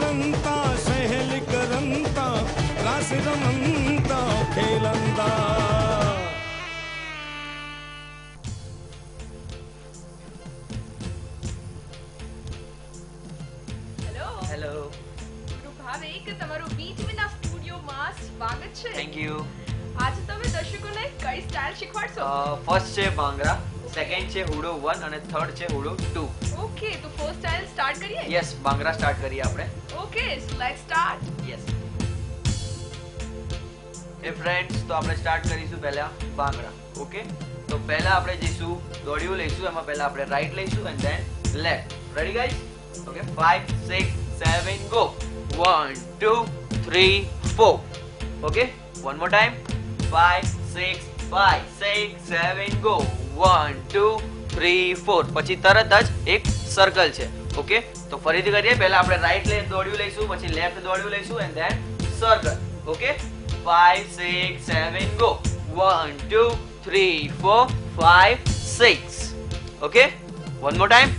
કરંતા સહેલ કરંતા રાસ રમંતા ખેલંતા hello ભાવેક તમારું beach વિના સ્ટુડિયોમાં સ્વાગત છે. થેન્ક યુ આજે તમે દર્શકોને કઈ સ્ટાઇલ શીખવાડશો? ફર્સ્ટ છે ભાંગરા સેકન્ડ છે હુડો 1 અને થર્ડ છે હુડો 2 ઓકે તો ફર્સ્ટ સ્ટાઇલ સ્ટાર્ટ કરીએ? યસ ભાંગરા સ્ટાર્ટ કરીએ આપણે. ઓકે લેટ્સ સ્ટાર્ટ યસ એ ફ્રેન્ડ્સ તો આપણે સ્ટાર્ટ કરીશું પહેલા ભાંગડા. ઓકે તો પહેલા આપણે જઈશું, દોડ્યું લઈશું, એમાં પહેલા આપણે રાઈટ લઈશું and then left ready guys okay 5 6 7 go 1 2 3 4 okay one more time 5 6 5 6 7 go 1 2 3 4 પછી તરત જ એક સર્કલ છે. ઓકે તો ફરીથી કરીએ. પહેલા આપણે રાઈટ લેફ્ટ દોડ્યું લઈશું, પછી લેફ્ટ દોડ્યું લઈશું and then circle okay 5 6 7 go 1 2 3 4 5 6 okay one more time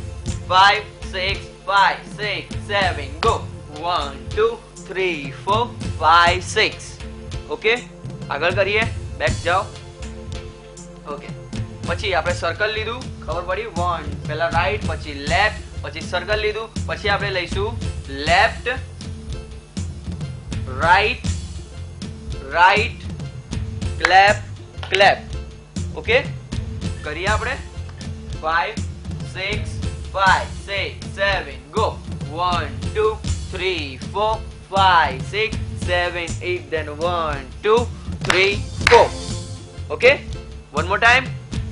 5 6 5 6 7 go 1 2 3 4 5 6 okay આગળ કરીએ. બેક જાઓ. ઓકે પછી આપણે સર્કલ લીધું. ખબર પડી? વન પહેલા રાઈટ પછી લેફ્ટ પછી સર્કલ લીધું. પછી આપણે લઈશું left right right clap clap okay કરીએ આપણે? 5 6 5 6 7 go 1 2 3 4 5 6 7 8 then 1 2 3 4 okay one more time.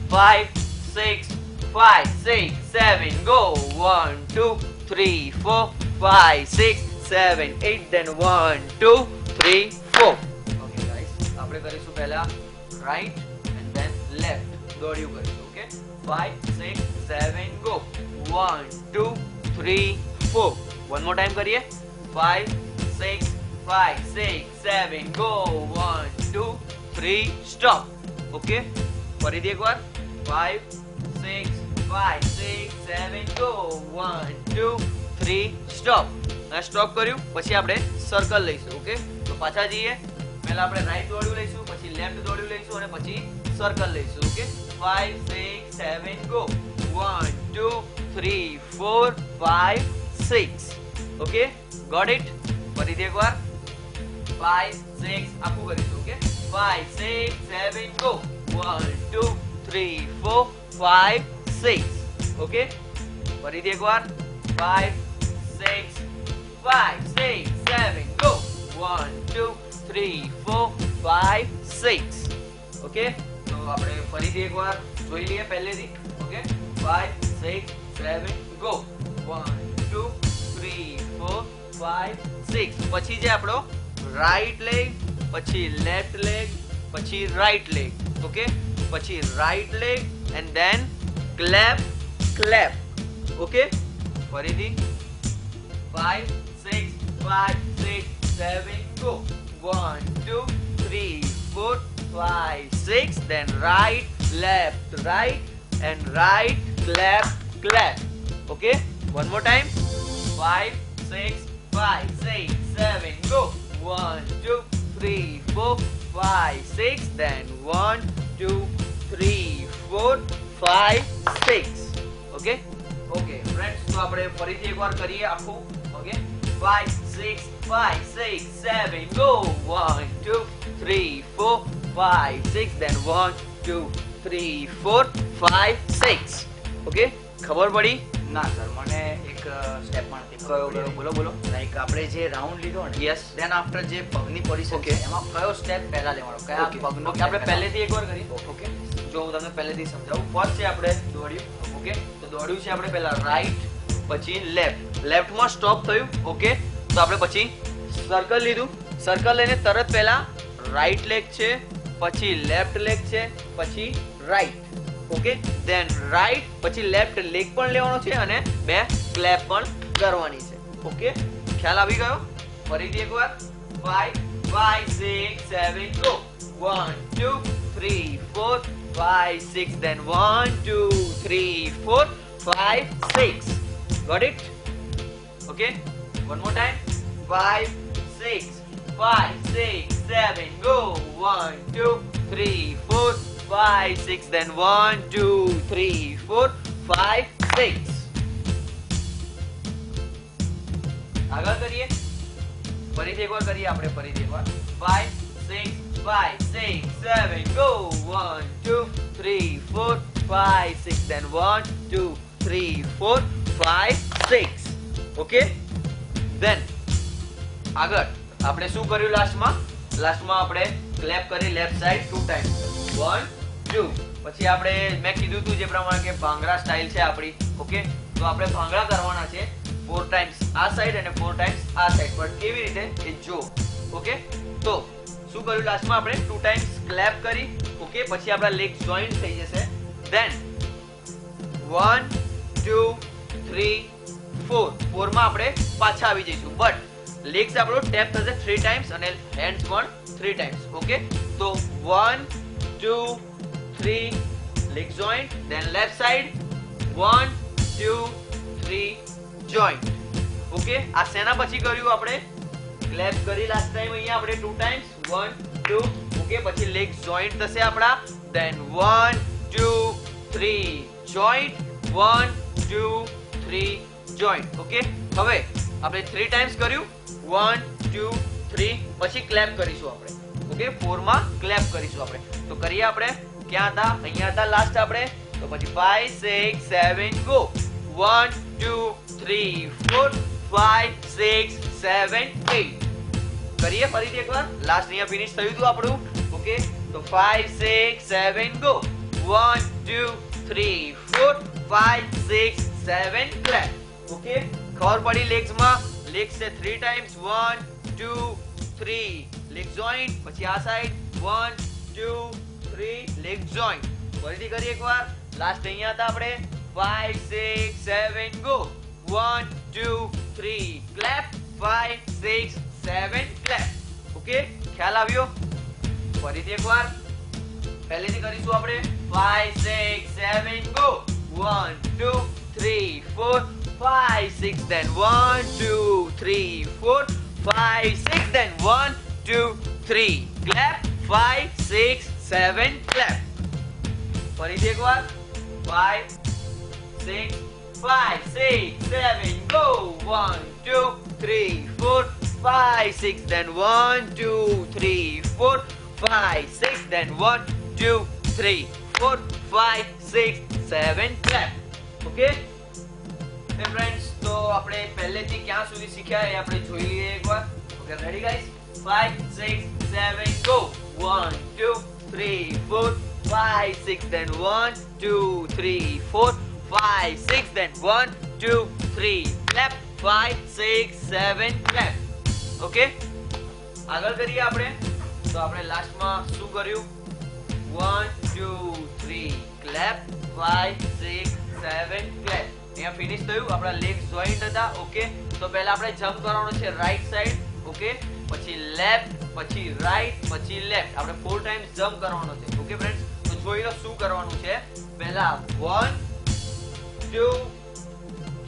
5 6 5 6 7 go 1 2 3 4 5 6 7 8 then 1 2 3 4 okay guys આપણે કરીશું પહેલા right and then left દોડ્યું કરીશું okay 5 6 7 go 1 2 3 4 one more time કરીએ 5 6 5 6 7 go 1 2 3 stop okay ફરીથી એકવાર 5 6 5 6 7 go. 1 2 3 સ્ટોપ આ સ્ટોપ કર્યું, પછી આપણે સર્કલ લઈશું ઓકે તો પાછા જઈએ. પહેલા આપણે રાઈટ દોડ્યું લઈશું, પછી લેફ્ટ દોડ્યું લઈશું, અને પછી સર્કલ લઈશું okay 5 6 7 go. 1 2 3 4 5 6 okay got it ફરીથી એકવાર. 5 6 આખું કરીશું ઓકે 5 6 7 go. 1 2 3 4 5 6 ઓકે ફરીથી એકવાર five six five six seven go one two three four five six okay તો આપણે ફરીથી એકવાર જોઈ લઈએ પહેલેથી. Okay five six seven go one two three four five six પછી જે આપણો રાઈટ લેગ પછી લેફ્ટ લેગ પછી રાઈટ લેગ ઓકે પછી right leg and then clap clap okay ફરીથી 5 6 5 6 7 go 1 2 3 4 5 6 then right left right and right clap clap okay one more time 5 6 5 6 7 go 1 2 3 4 5 6 then 1 2 3 4 5 6 okay? Okay friends તો આપણે ફરીથી એકવાર કરીએ આખું. Okay 5 6 5 6 7 go. 1 2 3 4 5 6 then 1 2 3 4 5 6 ઓકે ખબર પડી? ના સર મને એક સ્ટેપ પણ કયો કયો બોલો બોલો. લાઈક આપણે જે રાઉન્ડ લીધો ને યસ ધેન આફ્ટર જે પગની પોઝિશન Okay. છે એમાં કયો સ્ટેપ પહેલા લેવાનો? કયા Okay. પગનો આપણે પહેલેથી એકવાર કરી ઓકે જો હું તમને પહેલેથી સમજાવું. ફર્સ્ટ છે આપણે દોડ્યું ઓકે તો દોડ્યું છે આપણે પહેલા રાઈટ પછી લેફ્ટ લેફ્ટમાં સ્ટોપ થયું ઓકે તો આપણે પછી સર્કલ લીધું. સર્કલ લઈને તરત પહેલા રાઈટ લેગ છે, પછી લેફ્ટ લેગ છે, પછી રાઈટ ઓકે ધેન રાઈટ પછી લેફ્ટ લેગ પણ લેવાનો છે અને બે ક્લેપ પણ કરવાની છે ઓકે ખ્યાલ આવી ગયો? ફરીથી એકવાર. 5 5 6 7 go. 1 2 3 4 5 6 then 1 2 3 4 5 6 got it okay one more time five, six, five, six, seven, go. One, two, three, four, five, six, then one, two, three, four, five, six. આગળ કરીએ ફરીથી એકવાર કરીએ આપણે ફરીથી એકવાર five, six, five, six, seven, go. One, two, three, four, five, six, then one, two, three, four, five, six. Okay? Then આગળ આપણે શું કર્યું લાસ્ટમાં લાસ્ટમાં આપણે ક્લેપ કરી left side two time one two પછી આપણે મેં કીધું હતું જે પ્રમાણે કે ભાંગરા સ્ટાઇલ છે આપણી. ઓકે તો આપણે ભાંગડા કરવાના છે ફોર ટાઈમ્સ આ સાઈડ અને ફોર ટાઈમ્સ આ સાઈડ પણ કેવી રીતે? એ જો. ઓકે તો શું કર્યું લાસ્ટમાં આપણે? ટુ ટાઈમ્સ ક્લેપ કરી. ઓકે પછી આપણા લેગ જોઈન્ટ થઈ જશે. Then one two three four ફોરમાં આપણે પાછા આવી જઈશું. બટ લેગ્સ આપણો ટેપ થશે થ્રી ટાઈમ્સ અને હેન્ડ્સ પણ થ્રી ટાઈમ્સ ઓકે તો one two three leg joint then left side one two three joint okay આ શેના પછી કર્યું આપણે? ક્લેપ કરી લાસ્ટ ટાઈમ અહીંયા આપણે two times one two okay પછી લેગ જોઈન્ટ થશે આપણા. Then one two three joint one two three joint okay હવે આપણે થ્રી ટાઈમ્સ કર્યું. વન ટુ થ્રી પછી ક્લેપ કરીશું આપણે ઓકે ફોરમાં ક્લેપ કરીશું આપણે. તો કરીએ આપણે, ક્યાં હતા? અહીંયા હતા લાસ્ટ આપણે. તો પછી five six seven go one two three four five six seven eight કરીએ ફરીથી એકવાર. લાસ્ટ અહીંયા ફિનિશ થયું હતું આપણું. ઓકે તો 5 6 7 ગો 1 2 3 4 5 6 7 ક્લેપ ઓકે ખબર પડી લેગ્સમાં લેગ્સ છે 3 ટાઈમ્સ 1 2 3 લેગ જોઈન્ટ પછી આ સાઈડ 1 2 3 લેગ જોઈન્ટ ફરીથી કરીએ એકવાર. લાસ્ટ અહીંયા હતા આપણે. 5 6 7 go 1 2 3 clap 5 6 7 ક્લેપ ઓકે ખ્યાલ આવ્યો ફરીથી એકવાર પહેલેથી કરીશું આપણે 5 6 7 go 1 2 3 4 5 6 then 1 2 3 4 5 6 then 1 2 3 clap 5 6 7 clap ફરીથી એકવાર 5 6 5 6 7 go 1 2 3 4 5 6 then 1 2 3 4 5 6 then 1 2 3 4 5 6 7 clap okay એ ફ્રેન્ડ્સ તો આપણે પહેલેથી ક્યાં સુધી શીખ્યા એ આપણે જોઈ લઈએ એકવાર okay ready guys 5 6 7 go 1 2 3 4 5 6 then 1 2 3 4 5 6 then 1 2 3 clap 5 6 7 clap okay? આગળ કરીએ આપણે. તો આપણે લાસ્ટમાં શું કર્યું? 1 2 3 ક્લેપ 5 6 7 ક્લેપ અહીંયા ફિનિશ થયું. આપણા લેગ જોઈન્ટ હતા. ઓકે? તો પહેલા આપણે જમ્પ કરવાનો છે રાઈટ સાઈડ ઓકે? પછી લેફ્ટ પછી રાઈટ પછી લેફ્ટ આપણે ફોર ટાઈમ જમ્પ કરવાનો છે. ઓકે ફ્રેન્ડ્સ તો જોઈ લો શું કરવાનું છે. પહેલા 1 2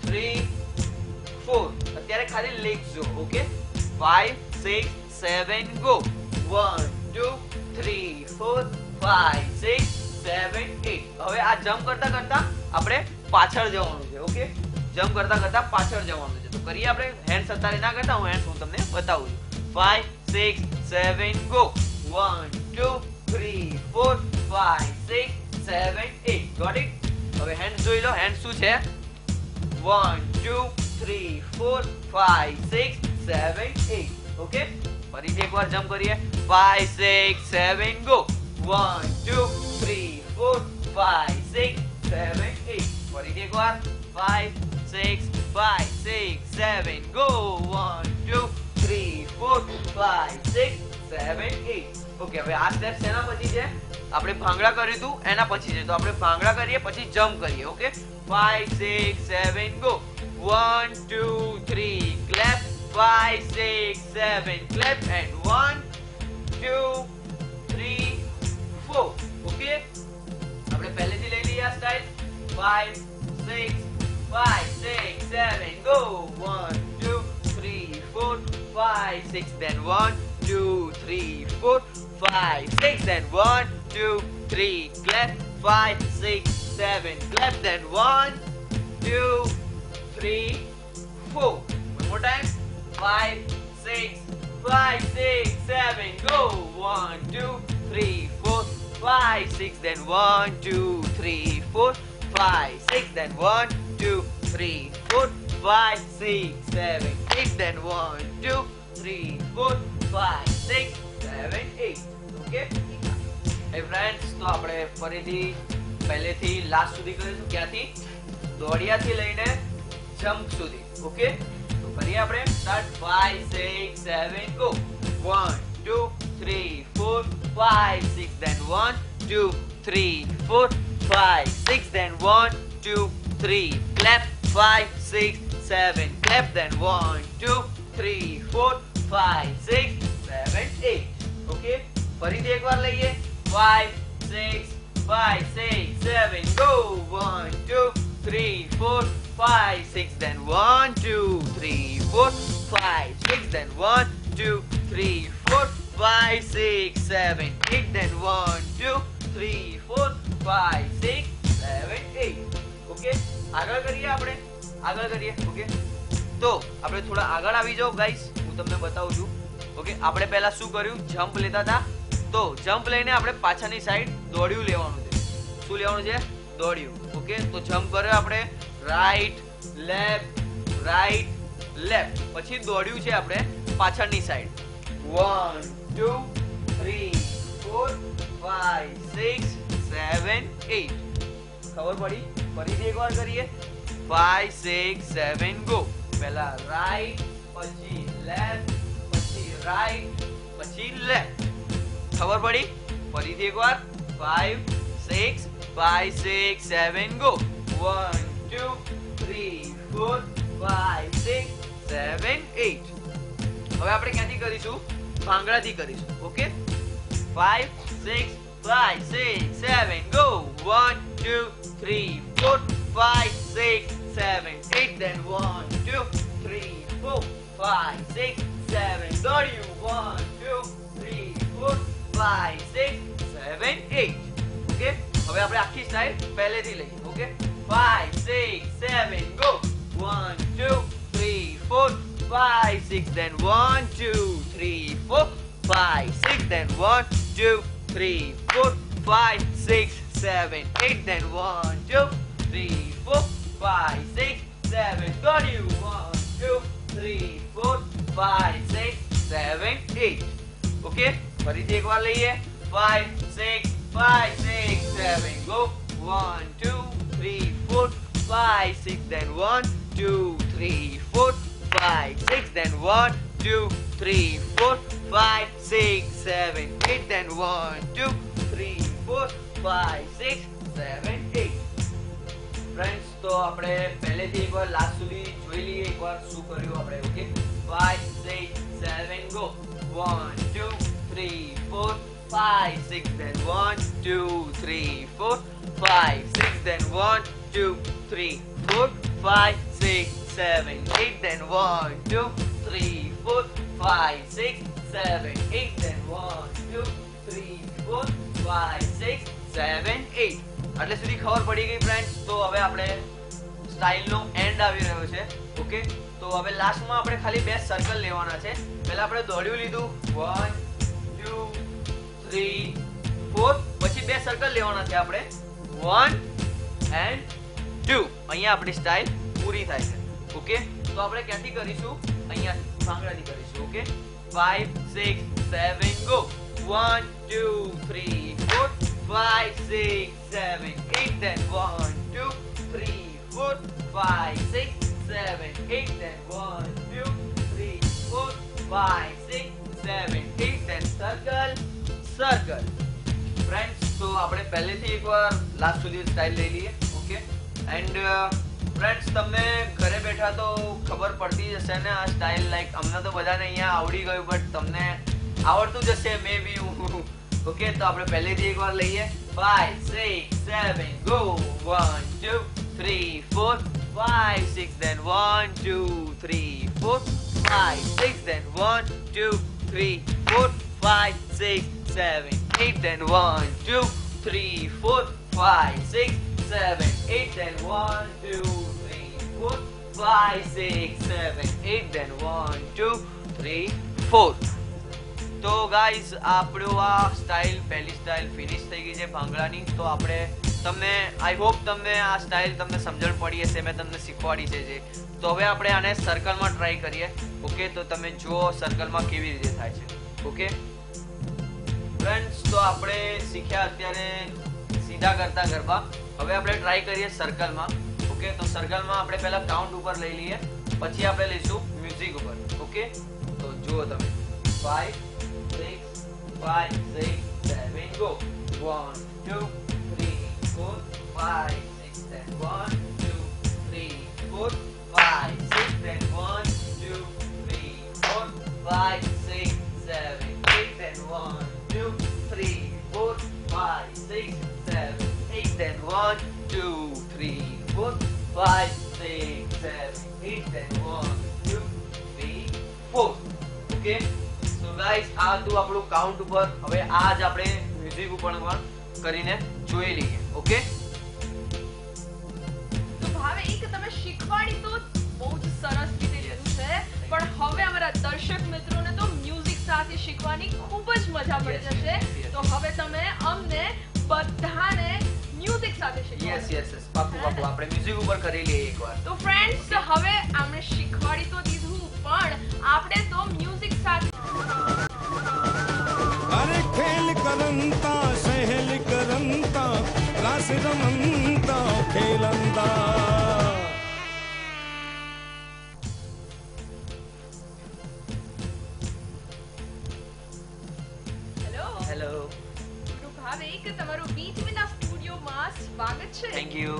3 4 અત્યારે ખાલી લેગ જો ઓકે? 5 6 7 ગો 1 2 3 4 5 6 7 8 હવે આ જમ્પ કરતા કરતા આપણે પાછળ જવાનું છે ઓકે જમ્પ કરતા કરતા પાછળ જવાનું છે. તો કરીએ આપણે? હેન્ડ સતારી ના કરતા, હું હેન્ડ હું તમને બતાવું છું. 5 6 7 ગો 1 2 3 4 5 6 7 8 ગોટ ઇટ હવે હેન્ડ જોઈ લો હેન્ડ શું છે? 1 2 3 4 5 6 7 8 ઓકે ફરીથી એકવાર જમ્પ કરીએ. 5 6 7 ગો 1 2 3 4 5 6 7 8 ફરીથી એકવાર. 5 6 5 6 7 ગો 1 2 3 4 5 6 7 8 ઓકે હવે આ સ્ટેપ શેના પછી છે? આપણે ભાંગડા કર્યું હતું એના પછી છે. તો આપણે ભાંગડા કરીએ, પછી જમ્પ કરીએ okay 5 6 7 go 1 2 3 clap. 5 6 7 clap and 1 2 3 4 okay આપણે પહેલેથી લઈ લઈએ આ style 5 6 5 6 7 go 1 2 3 4 five, six, then one, two, three, four, five, six, then one, two, three, clap, five, six, seven, clap, then one, two, three, four. One more time. Five, six, five, six, seven, go. One, two, three, four, five, six, then one, two, three, four, five, six, then one, two, three, four, five, six, seven, eight, then one, two, three, four, five, six, seven, eight. Okay? એ friends તો આપણે ફરીથી પહેલેથી last સુધી કરીશું ક્યાંથી દોડિયાથી લઈને jump સુધી ઓકે તો કરીએ આપણે start 5 6 7 go 1 2 3 4 5 6 then 1 2 3 4 5 6 then 1 2 3 clap 5 6 7 clap, then 1 2 3 4 5 6 7 8 okay ફરીથી એકવાર લઈએ 5 6 5 6 7 go. 1 2 3 4 5 6 then 1 2 3 4 5 6 then 1 2 3 4 5 6 7 8 then 1 2 3 4 5 6 7 8 okay આગળ કરીએ આપણે? આગળ કરીએ? ઓકે તો આપણે થોડા આગળ આવી જાઓ ગાઈસ હું તમને બતાવું છું. ઓકે આપણે પહેલા શું કર્યું? જમ્પ લેતા હતા. તો જમ્પ લઈને આપણે પાછળની સાઈડ દોડ્યું લેવાનું છે. શું લેવાનું છે? દોડ્યું. ઓકે તો જમ્પ કર્યો આપણે. રાઈટ લેફ્ટ રાઈટ લેફ્ટ પછી દોડ્યું છે આપણે પાછળની side one two three four five six seven eight ખબર પડી? ફરીથી એકવાર કરીએ. ફાઈવ સિક્સ સેવન ગો પહેલા રાઈટ પછી લેફ્ટ પછી રાઈટ પછી લેફ્ટ ખબર પડી? ફરીથી એકવાર. Five six five six seven go one two three, four, five, six, seven, eight. હવે આપણે ક્યાંથી કરીશું? ભાંગડાથી કરીશું. Okay five six five six seven go one two three four five six seven eight then one two three four five six seven દોડ્યું one two three four five six seven eight okay હવે આપણે આખી style પહેલેથી લઈએ. Okay five, six, seven, go. One, two, three, four, five, six, then one, two, three, four, five, six, then one, two, three, four, five, six, seven, eight, then one, two, three, four, five, six, seven. Got you. One, two, three, four, five, six, seven, eight. Okay. फरीदी एक बार लीजिए go! One, two three, four, five, six, then one, two, three, four, five, six, then one, two, three, four, five, six, seven, eight, then one, two, three, four, five, six, seven, eight. Friends તો આપણે પહેલેથી એકવાર last સુધી જોઈ લઈએ એકવાર શું કર્યું આપણે okay five six seven go one two three four five six then one two three four five 6 then 1 2 3 4 5 6 7 8 then 1 2 3 4 5 6 7 8 then 1 2 3 4 5 6 7 8 એટલે સુધી ખબર પડી ગઈ ફ્રેન્ડ તો હવે આપણે સ્ટાઇલનો એન્ડ આવી રહ્યો છે. ઓકે તો હવે લાસ્ટમાં આપણે ખાલી બે સર્કલ લેવાના છે. પહેલા આપણે દોડ્યું લીધું. વન ટુ થ્રી ફોર પછી બે સર્કલ લેવાના છે આપણે. વન એન્ડ ટુ અહીંયા આપણી સ્ટાઇલ પૂરી થાય છે ઓકે તો આપણે ક્યાંથી કરીશું અહીંયા ભાંગડાથી કરીશું okay five six seven go one two three four five, six, seven, eight, then one, two, three, four, five, six, seven, eight, then one, two, three, four, five, six, seven, eight, then circle, circle. Friends તો આપણે પહેલેથી એકવાર last સુધી style લઈ લઈએ okay and friends તમને ઘરે બેઠા તો ખબર પડતી જ ને આ સ્ટાઇલ લાઈક અમને તો બધાને અહીંયા આવડી ગયું બટ તમને આવડતું જ મે બી ઓકે તો આપણે પહેલેથી એકવાર લઈએ. 5 6 7 go. 1 2 3 4 5 6 then 1 2 3 4 five, six, then one, two, three, four, five, six, seven, eight, then one, two, three, four, five, six, seven, eight, then one, two, three, four, five, six, seven, eight, then one, two, three, four. તો guys આપણું આ style પહેલી style finish થઈ ગઈ છે ભાંગડાની. તો આપણે તમને આઈ હોપ તમને આ સ્ટાઇલ તમને સમજણ પડી હશે મેં તમને શીખવાડી છે જે. તો હવે આપણે આને સર્કલમાં ટ્રાય કરીએ. ઓકે તો તમે જુઓ સર્કલમાં કેવી રીતે થાય છે. ઓકે તો આપણે શીખ્યા અત્યારે સીધા કરતા ગરબા. હવે આપણે ટ્રાય કરીએ સર્કલમાં ઓકે તો સર્કલમાં આપણે પહેલા કાઉન્ટ ઉપર લઈ લઈએ. પછી આપણે લઈશું મ્યુઝિક ઉપર. ઓકે તો જુઓ તમે. Five six five six seven go one two three four five six one two three four five six one two three four five five, six, seven, eight, then one, two, three, four. Okay? So guys, આ હતું આપણું count ઉપર હવે આ જ આપણે music ઉપર પણ કરીને જોઈ લઈએ ઓકે તો તમે શીખવાડી તો બહુ જ સરસ રીતે લીધું છે પણ હવે અમારા દર્શક મિત્રોને તો મ્યુઝિક સાથે શીખવાની ખૂબ જ મજા પડી જશે. તો હવે તમે અમને સાથે યસ યસ યસ પાક્કું પાક્કું આપણે મ્યુઝિક ઉપર કરી લઈએ એકવાર તો ફ્રેન્ડ્સ હવે આમણે શીખવાડી તો દીધું પણ આપણે તો મ્યુઝિક સાથે અરે ખેલ કરંતા સહેલ કરંતા રાસ રમંતા ખેલંતા સ્વાગત છે. થેન્ક યુ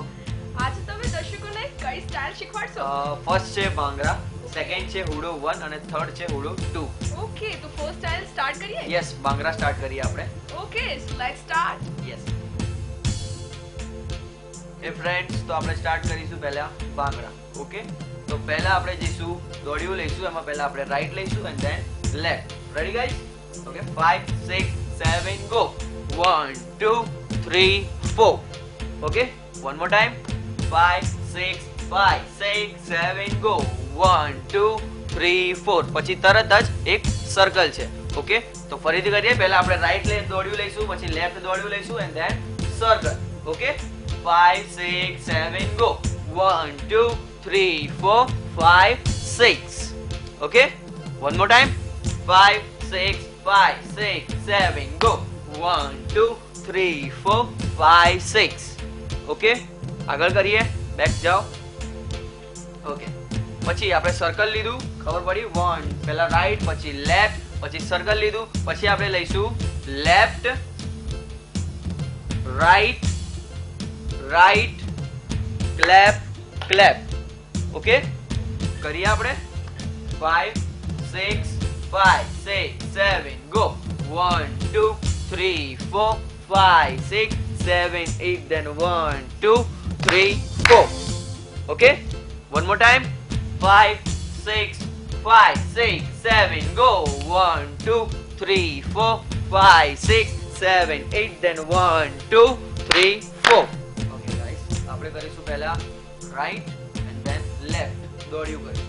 આજે તમે દર્શકોને કઈ સ્ટાઇલ શીખવાડશો? ફર્સ્ટ છે ભાંગરા સેકન્ડ છે હુડો 1 અને થર્ડ છે હુડો 2 ઓકે તો ફર્સ્ટ સ્ટાઇલ સ્ટાર્ટ કરીએ? યસ ભાંગરા સ્ટાર્ટ કરીએ આપણે. Okay so let's start yes A friends તો આપણે સ્ટાર્ટ કરીશું પહેલા ભાંગડા ઓકે તો પહેલા આપણે જઈશું દોડ્યું લઈશું એમાં પહેલા આપણે રાઈટ લઈશું and then left ready guys okay 5 6 7 go 1 2 3 4 okay one more time 5 6 5 6 7 go 1 2 3 4 પછી તરત જ એક સર્કલ છે. ઓકે તો ફરીથી કરીએ. પહેલા આપણે રાઈટ લેફ્ટ દોડ્યું લઈશું, પછી લેફ્ટ દોડ્યું લઈશું and then circle okay 5 6 7 go 1 2 3 4 5 6 okay one more time 5 6 5 6 7 go 1 2 3 4 5 6 okay આગળ કરીએ. બેક જાઓ. ઓકે પછી આપણે સર્કલ લીધું. ખબર પડી? વન પહેલા રાઈટ પછી લેફ્ટ પછી સર્કલ લીધું. પછી આપણે લઈશું left right right clap clap okay કરીએ આપણે? Five six five six seven go one two three four five six seven eight then one two three four okay one more time Five, six five, six seven, go one two three four five, six seven, eight then one two three four okay guys, આપણે કરીશું પહેલા right and then left દોડ્યું કરીશું.